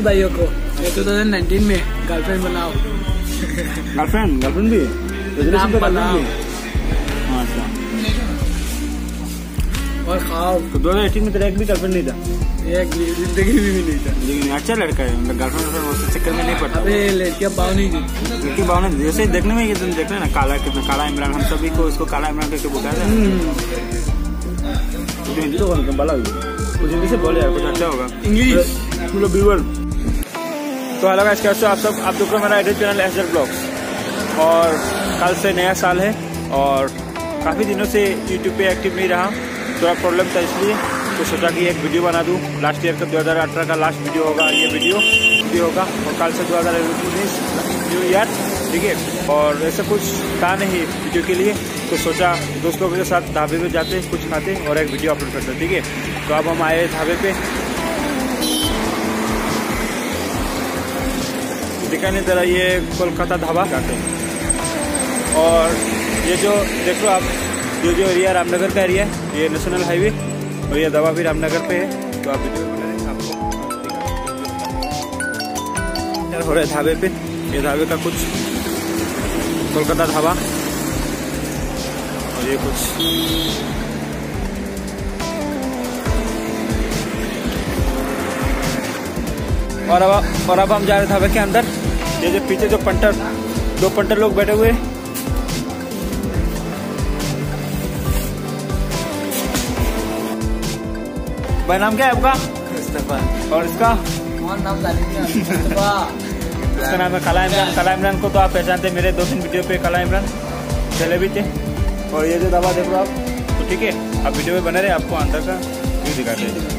Single भाइयों को। Two thousand nineteen में गर्लफ्रेंड बनाओ। गर्लफ्रेंड गर्लफ्रेंड भी? रेजोल्यूशन गर्लफ्रेंड भी? हाँ, अच्छा। और खाओ। तो दो हज़ार एटीन में तेरा एक भी गर्लफ्रेंड नहीं था? एक भी ज़िंदगी में भी नहीं था। लेकिन अच्छा लड़का है मतलब गर्लफ्रेंड चक्कर में नहीं पड़ता। लड़कियाँ बाव नहीं दी लड़की भावना जैसे देखने में ये तुम देख रहे ना काला कितना काला इमरान हम सभी को इसको काला इमरान करके था। तुझे हिंदी तो बाला हिंदी से बोले यार कुछ अच्छा होगा। इंग्लिश मतलब व्यूअर तो हेलो गाइस कैसे हो आप सब? आप देख मेरा एडिट चैनल एस ब्लॉग्स और कल से नया साल है और काफ़ी दिनों से यूट्यूब पे एक्टिव नहीं रहा। थोड़ा तो प्रॉब्लम था इसलिए तो सोचा कि एक वीडियो बना दूँ। लास्ट ईयर का 2018 का लास्ट वीडियो होगा, ये वीडियो वीडियो होगा। और कल से 2019 न्यू ईयर ठीक है? और ऐसा कुछ था नहीं वीडियो के लिए तो सोचा दोस्तों के साथ ढाबे पे जाते, कुछ खाते और एक वीडियो अपलोड करते, ठीक है? तो अब हम आए ढाबे पे। दिखाई नहीं दे रहा ये कोलकाता ढाबा जाते हैं। और ये जो देखो आप जो जो एरिया रामनगर का एरिया है, ये नेशनल हाईवे और ये दवा भी रामनगर पे है तो आप वीडियो बना रहे हैं, आपको हो। रहा है ढाबे पे, ये ढाबे का कुछ कोलकाता ढाबा। और ये कुछ और अब और अब हम जा रहे ढाबे के अंदर। ये जो पीछे जो पंटर दो पंटर लोग बैठे हुए भाई नाम क्या है आपका? और इसका? नाम इसका नाम है कला इमरान। कला इमरान को तो आप पहचानते हैं मेरे दो तीन वीडियो पे कला इमरान। चले भी थे। और ये जो दवा देख आप तो ठीक है आप वीडियो में बने रहे आपको अंदर का व्यू दिखाते हैं।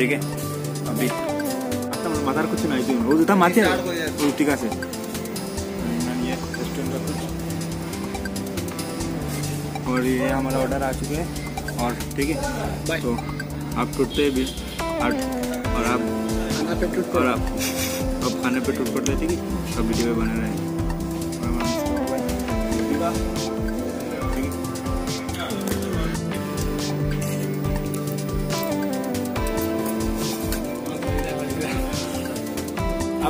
ঠিক আছে अभी आता माथार कुछ नाही तुम्ही रोज उठा माथे तो ठीक आहे आणि ये रेस्टोरेंट का कुछ और ये हमारा ऑर्डर आ चुके हैं और ठीक है बाय तो आप टूटते भी और और आप खाना पे टूट और आप अब खाने पे टूट पड़ते ठीक है सब वीडियो में बने रहे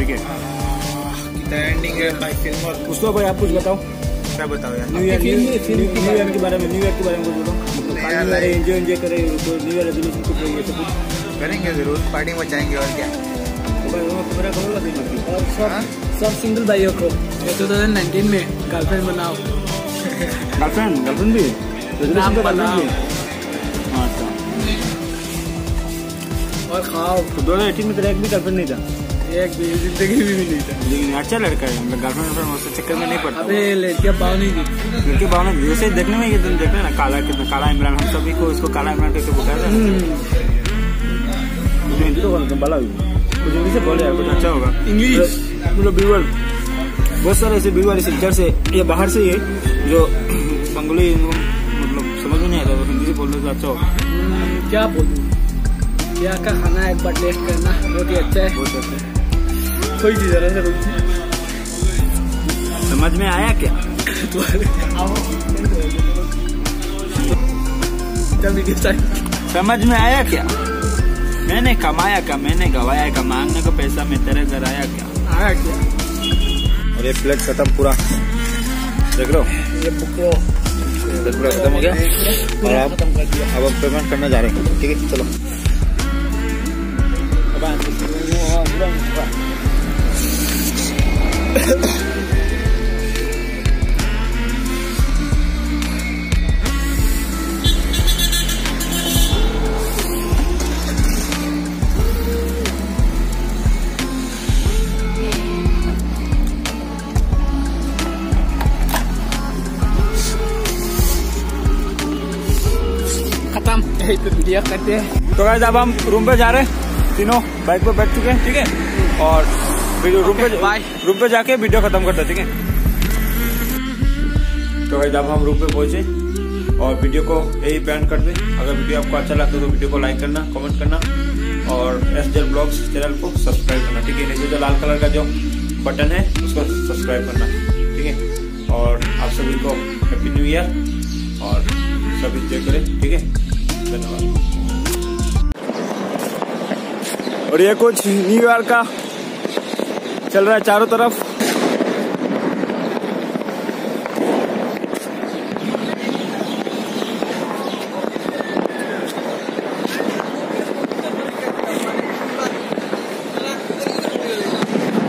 है। एंडिंग है भाई फ़िल्म और उसको भाई आप कुछ बताओ? क्या बताओ यार। न्यू ईयर न्यू ईयर के बारे में न्यू ईयर के बारे में कुछ बताओ। एंजॉय एंजॉय करें न्यू ईयर रेजोल्यूशन कुछ ये सब कुछ? करेंगे ज़रूर पार्टी मचाएँगे और क्या। और सब हाँ? सब सिंगल भाइयों को। टू थाउज़ेंड नाइनटीन में गर्लफ्रेंड बनाओ। Girlfriend girlfriend. भी? हाँ, अच्छा। और खाओ। तो दो हज़ार एटीन में तेरा एक भी गर्लफ्रेंड नहीं था? एक भी ज़िंदगी भी नहीं था। लेकिन अच्छा लड़का है मतलब गर्लफ्रेंड वर्लफ्रेंड उसके चक्कर में नहीं पड़ता। अबे लड़कियाँ बाव नहीं दी लड़की भावना जैसे ही। देखने में ये तुम देख रहे ना काला कितना काला इमरान हम सभी को इसको काला इमरान करके बुलाया था मुझे हिंदी तो कौन बाला हुई कुछ हिंदी से बोले यार कुछ अच्छा होगा। इंग्लिश। मतलब व्यूअर बहुत सारे ऐसे व्यूअर इस इधर से ये बाहर से ये जो बंगली मतलब समझ में नहीं आता तो हिंदी से बोल रहे तो अच्छा होगा। हम्म, क्या बोलूँ? क्या का खाना एक बार टेस्ट करना बहुत ही अच्छा है। बहुत अच्छा है। थोड़ी सी जरा से समझ में आया क्या? समझ में आया क्या? मैंने कमाया क्या? मैंने गवाया क्या? मांगने का पैसा मैं तेरे घर आया क्या? आया क्या? और ये प्लेट खत्म पूरा। देख लो। ये पूरा खत्म हो गया। और अब अब हम पेमेंट करने जा रहे हैं। ठीक है चलो। करते हैं। तो गाइस अब हम रूम पे जा रहे हैं। तीनों बाइक पे बैठ चुके हैं ठीक है? और वीडियो रूम पे bye. रूम पे जाके वीडियो खत्म करते ठीक है? तो भाई जब हम रूम पे पहुँचे और वीडियो को यही बैन कर दे। अगर वीडियो आपको अच्छा लगता है तो वीडियो को लाइक करना कमेंट करना और एस जेल ब्लॉग्स चैनल को सब्सक्राइब करना ठीक है? नीचे जो लाल कलर का जो बटन है उसको सब्सक्राइब करना ठीक है? और आप सभी को हैप्पी न्यू ईयर और सब इंजॉय करें ठीक है? धन्यवाद। और ये कुछ न्यू ईयर का चल रहा है चारों तरफ़।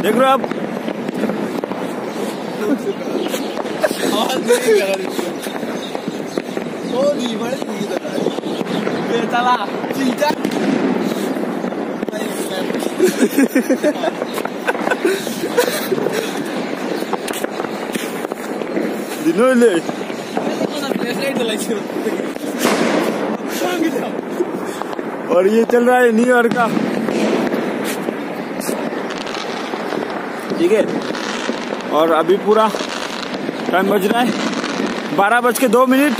देख रहे हो आप? चला। और ये चल रहा है न्यू ईयर का। ठीक है। और अभी पूरा टाइम बज रहा है। बारह बज के दो मिनट।